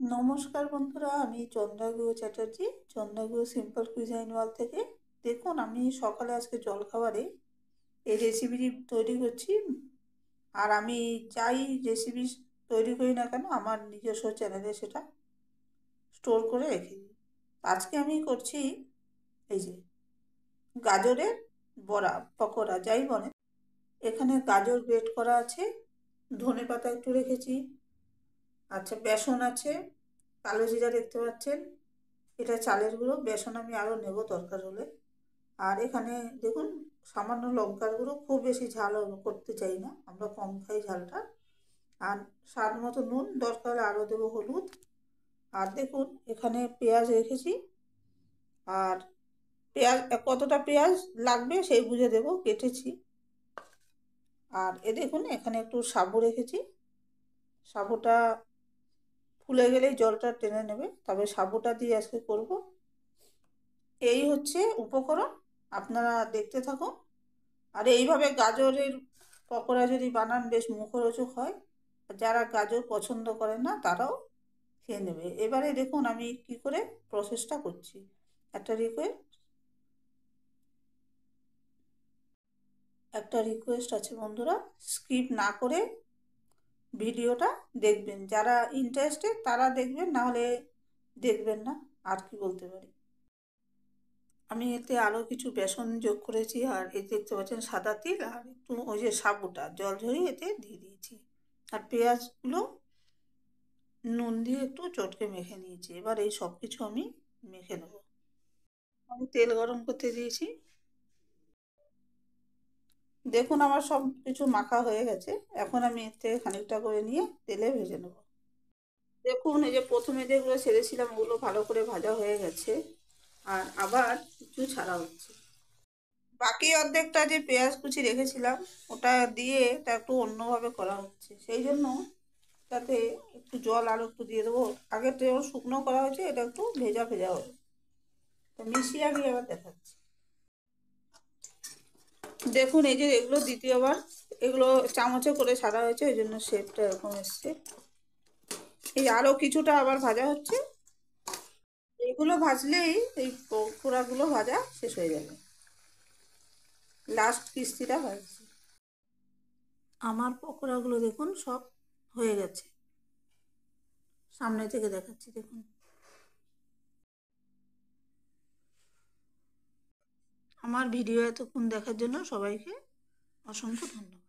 নমস্কার বন্ধুরা, আমি চন্দ্রাগুহ চ্যাটার্জি চন্দ্রাগুহ সিম্পল কুইজাইন ওয়াল থেকে। দেখুন, আমি সকালে আজকে জলখাবারে এই রেসিপিটি তৈরি করছি। আর আমি যাই রেসিপি তৈরি করি না কেন, আমার নিজস্ব চ্যানেলে সেটা স্টোর করে রেখে দিই। আজকে আমি করছি এই যে গাজরের বড়া, পকোড়া, যাই বলে এখানে গাজর গ্রেট করা আছে ধনে পাতা একটু রেখেছি আচ্ছা বেসন আছে, কালো জিরা দেখতে পাচ্ছেন। এটা চালের গুঁড়ো, বেসন আমি আরও নেব দরকার হলে। আর এখানে দেখুন, সামান্য লঙ্কার গুঁড়ো, খুব বেশি ঝাল করতে চাই না, আমরা কম খাই ঝালটা। আর স্বাদ মতো নুন দরকার হলে আরও দেবো হলুদ। আর দেখুন, এখানে পেঁয়াজ রেখেছি। আর পেঁয়াজ, কতটা পেঁয়াজ লাগবে সেই বুঝে দেবো, কেটেছি। আর এ দেখুন, এখানে একটু সাবু রেখেছি। সাবুটা ফুলে গেলেই জলটা টেনে নেবে। তবে সাবুটা দিয়ে আজকে করব। এই হচ্ছে উপকরণ, আপনারা দেখতে থাকুন। আর এইভাবে গাজরের পকোড়া যদি বানান, বেশ মুখরোচক হয়। যারা গাজর পছন্দ করেন না, তারাও খেয়ে নেবে। এবারে দেখুন আমি কি করে প্রসেসটা করছি। একটা রিকোয়েস্ট একটা রিকোয়েস্ট আছে বন্ধুরা। স্কিপ না করে ভিডিওটা দেখবেন। যারা ইন্টারেস্টেড তারা দেখবেন, না হলে দেখবেন না, আর কি বলতে পারি। আমি এতে আরও কিছু বেসন যোগ করেছি, আর এতে দেখতে পাচ্ছেন সাদা তিল, আর একটু ওই যে সাবুটা, জল ঝরিয়ে এতে দিয়ে দিয়েছি। আর পেঁয়াজগুলো নুন দিয়ে একটু চটকে মেখে নিয়েছি। এবার এই সব কিছু আমি মেখে নেব। আমি তেল গরম করতে দিয়েছি। দেখুন, আমার সব কিছু মাখা হয়ে গেছে। এখন আমি এর থেকে খানিকটা করে নিয়ে তেলে ভেজে নেব। দেখুন, এই যে প্রথমে যেগুলো ছেড়েছিলাম, ওগুলো ভালো করে ভাজা হয়ে গেছে আর আবার কিছু ছাড়া হচ্ছে। বাকি অর্ধেকটা যে পেঁয়াজ কুচি রেখেছিলাম, ওটা দিয়ে এটা একটু অন্যভাবে করা হচ্ছে। সেই জন্য তাতে একটু জল আর একটু দিয়ে দেবো। আগে শুকনো করা হয়েছে, এটা একটু ভেজা ভেজা হবে। তো মিশিয়ে আমি আবার দেখাচ্ছি। দেখুন, এই যে এগুলো দ্বিতীয়বার, এগুলো চামচে করে ছাড়া হয়েছে, ওই জন্য শেপটা এরকম এসছে। এই আরও কিছুটা আবার ভাজা হচ্ছে। এইগুলো ভাজলেই এই পকোড়াগুলো ভাজা শেষ হয়ে যাবে। লাস্ট কিস্তিটা ভাজছি আমার পকোড়াগুলো দেখুন, সব হয়ে গেছে। সামনে থেকে দেখাচ্ছি, দেখুন। আমার ভিডিও এতক্ষণ দেখার জন্য সবাইকে অসংখ্য ধন্যবাদ।